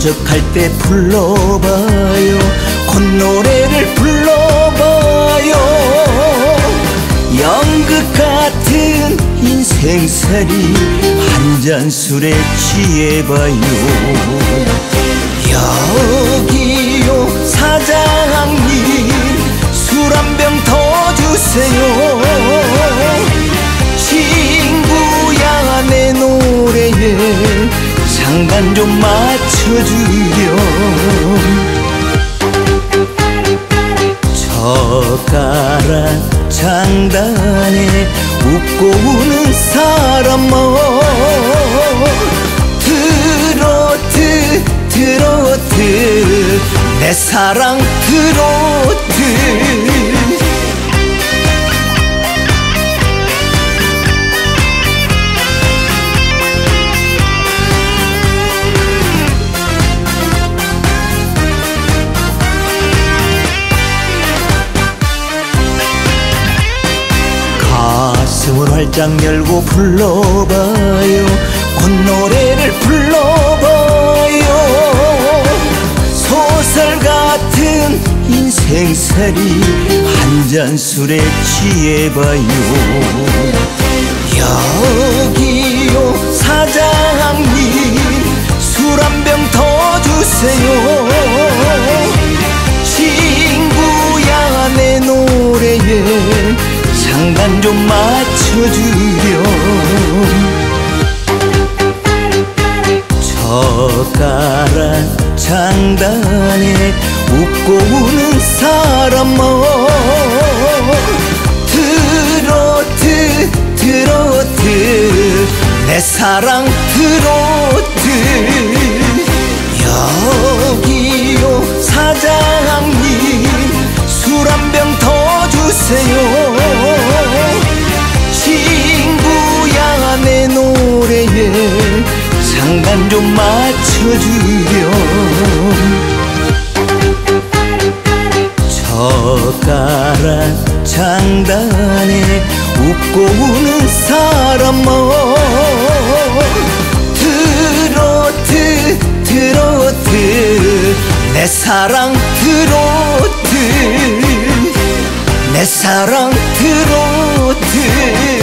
울적할 때 불러봐요. 콧노래를 불러봐요. 연극 같은 인생살이 한 잔 술에 취해봐요. 여기요 사장님 장단 좀 맞춰주렴. 젓가락 장단에 웃고 우는 사람아. 트로트 트로트 내 사랑 트로트 가슴을 활짝 열고 불러봐요. 콧노래를 불러봐요. 소설 같은 인생살이 한 잔 술에 취해봐요. 여기요 사장님 술 한 병 더 주세요. 친구야 내 노래에 장단 좀 맞춰주렴 젓가락 장단에 웃고 우는 사람아 트로트 트로트 내 사랑 트로트 여기요 사장님. 술 한 병 더 주세요 맞춰주렴 젓가락 장단에 웃고 우는 사람아 트로트 트로트 내 사랑 트로트 내 사랑 트로트